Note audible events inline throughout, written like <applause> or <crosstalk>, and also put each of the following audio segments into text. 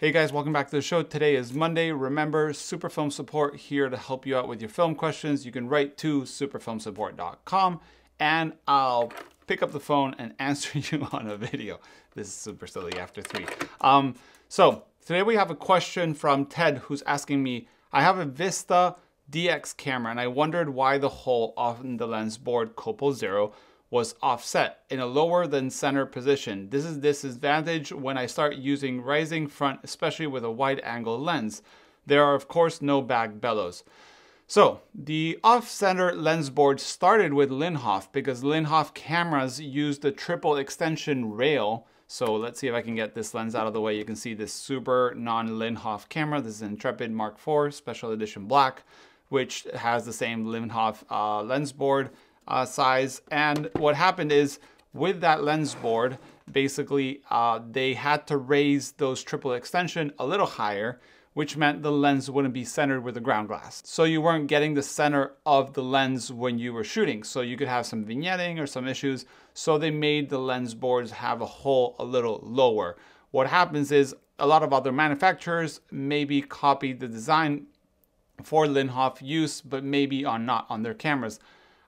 Hey guys, welcome back to the show. Today is Monday. Remember, Superfilm Support here to help you out with your film questions. You can write to superfilmsupport.com and I'll pick up the phone and <laughs> answer you on a video. This is super silly after three. Um, so today we have a question from Ted who's asking me, I have a Wista DX camera and I wondered why the hole on the lens board Copal Zero was offset in a lower than center position. This is disadvantage when I start using rising front, especially with a wide angle lens. There are of course no back bellows. So the off-center lens board started with Linhof because Linhof cameras use the triple extension rail. So let's see if I can get this lens out of the way. You can see this super non-Linhof camera. This is Intrepid Mark IV Special Edition Black, which has the same Linhof uh, lens board uh, size. And what happened is with that lens board, basically uh, they had to raise those triple extension a little higher, which meant the lens wouldn't be centered with the ground glass. So you weren't getting the center of the lens when you were shooting. So you could have some vignetting or some issues. So they made the lens boards have a hole a little lower. What happens is a lot of other manufacturers maybe copied the design for Linhof use, but maybe on not on their cameras.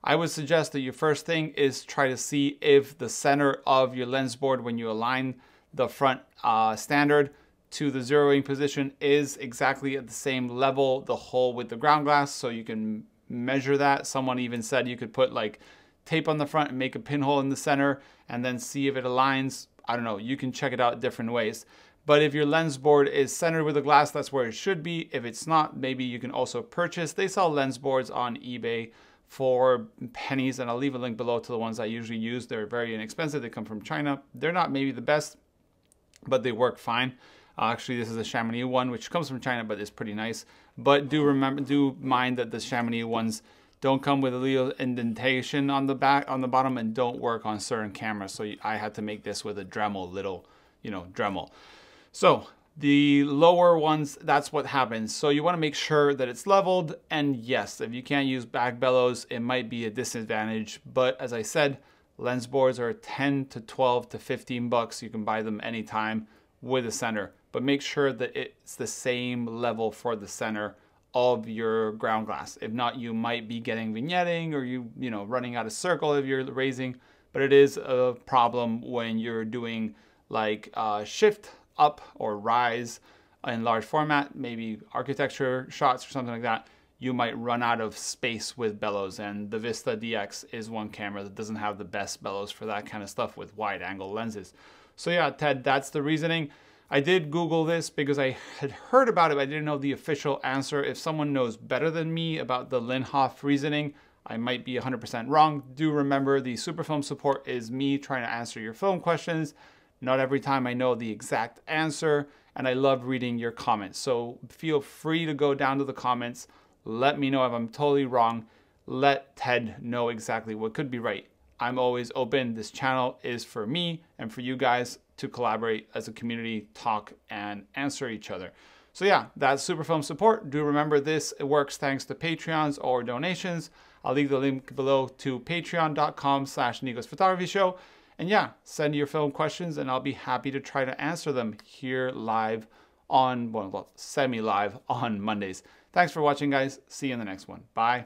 I would suggest that your first thing is try to see if the center of your lens board when you align the front uh, standard to the zeroing position is exactly at the same level, the hole with the ground glass, so you can measure that. Someone even said you could put like tape on the front and make a pinhole in the center and then see if it aligns. I don't know, you can check it out different ways. But if your lens board is centered with the glass, that's where it should be. If it's not, maybe you can also purchase. They sell lens boards on eBay for pennies and I'll leave a link below to the ones I usually use. They're very inexpensive. They come from China. They're not maybe the best, but they work fine. Uh, actually, this is a Chamonix one, which comes from China, but it's pretty nice. But do remember, do mind that the Chamonix ones don't come with a little indentation on the back, on the bottom, and don't work on certain cameras. So I had to make this with a Dremel little, you know, Dremel. So the lower ones, that's what happens. So you wanna make sure that it's leveled. And yes, if you can't use back bellows, it might be a disadvantage. But as I said, lens boards are 10 to 12 to 15 bucks. You can buy them anytime with a center, but make sure that it's the same level for the center of your ground glass. If not, you might be getting vignetting or you, you know, running out of circle if you're raising, but it is a problem when you're doing like uh, shift up or rise in large format, maybe architecture shots or something like that, you might run out of space with bellows. And the Wista DX is one camera that doesn't have the best bellows for that kind of stuff with wide angle lenses. So yeah, Ted, that's the reasoning. I did Google this because I had heard about it, but I didn't know the official answer. If someone knows better than me about the Linhof reasoning, I might be 100% wrong. Do remember the Superfilm support is me trying to answer your film questions. Not every time I know the exact answer, and I love reading your comments. So feel free to go down to the comments. Let me know if I'm totally wrong. Let Ted know exactly what could be right. I'm always open. This channel is for me and for you guys to collaborate as a community, talk, and answer each other. So yeah, that's Superfilm support. Do remember this, it works thanks to Patreons or donations. I'll leave the link below to patreon.com slash Nico's Photography Show. And yeah, send your film questions and I'll be happy to try to answer them here live on, well, semi-live on Mondays. Thanks for watching, guys. See you in the next one. Bye.